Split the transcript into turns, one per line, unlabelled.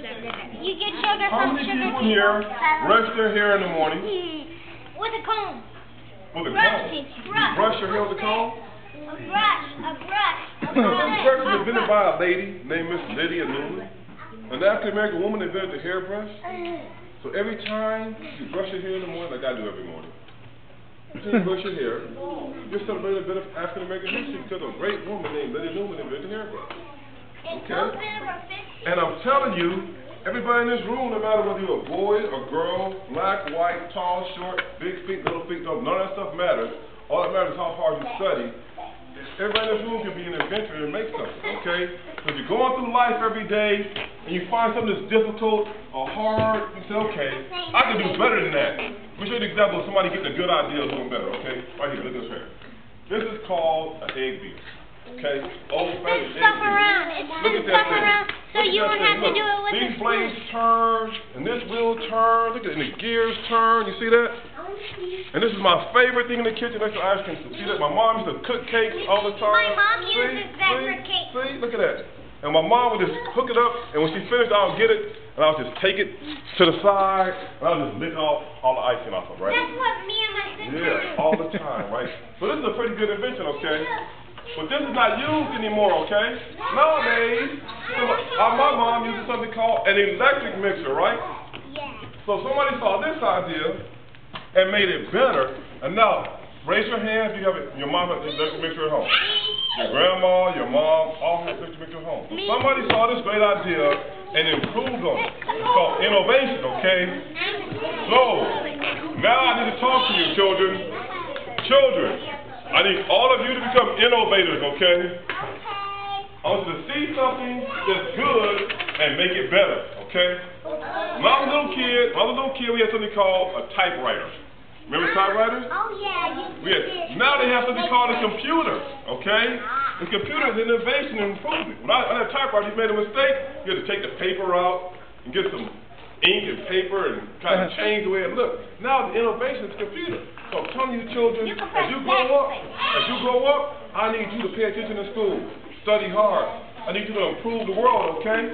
You get sugar
How
from
many
sugar
people
cane.
here brush their hair in the morning
With a comb.
with a
Brush
comb?
it,
You
brush.
brush your hair with a comb?
A brush. A brush. A
This
brush.
was invented by a lady named Miss Lydia Newman. An African American woman invented the hairbrush. So every time you brush your hair in the morning, like I do every morning, you brush your hair, you're celebrating a bit of African American history because a great woman named Lydia Newman invented the hairbrush. Okay.
open for fish.
And I'm telling you, everybody in this room, no matter whether you're a boy, or a girl, black, white, tall, short, big feet, little feet, none of that stuff matters. All that matters is how hard you study. Everybody in this room can be an inventor and make something, okay? So if you're going through life every day and you find something that's difficult or hard, you say, okay, I can do better than that. Let me show you an example of somebody getting a good idea of doing better, okay? Right here, look at this here. This is called an egg beater, okay? Old fashioned
Spin stuff
egg
around. It's
Look
stuff
thing.
around so
Look
you won't have to do it with
These
the
blades turn, and this wheel turn. Look at and the gears turn. You see that? And this is my favorite thing in the kitchen next to ice cream. See that? My mom used to cook cakes all the time.
My mom
see?
uses that
see?
for cake.
See? Look at that. And my mom would just hook it up, and when she finished, I would get it, and I would just take it to the side, and I would just lick off all the icing off of it, right?
That's what me and my sister.
Yeah, all the time, right? So this is a pretty good invention, okay? But this is not used anymore, okay? Nowadays, my mom uses something called an electric mixer, right?
Yeah.
So somebody saw this idea and made it better. And now, raise your hand if you have it, your mom has an electric mixer at home. Your grandma, your mom, all have electric mixer at home. So somebody saw this great idea and improved on it. It's called innovation, okay? So, now I need to talk to you, children. Children, I need all of you to become innovators, okay? Okay. I want you to see something that's good and make it better, okay? When I was a little kid, when I was a little kid, we had something called a typewriter. Remember typewriters?
Oh yeah, you
We had, now they have something called a computer, okay? The computer is innovation and improvement. When I, on that typewriter, you made a mistake, you had to take the paper out and get some ink and paper and kind to change the way it looked. Now the innovation is computer. So I'm telling you children,
You
as you grow up, as you grow up, I need you to pay attention in school. Study hard. I need you to improve the world, okay?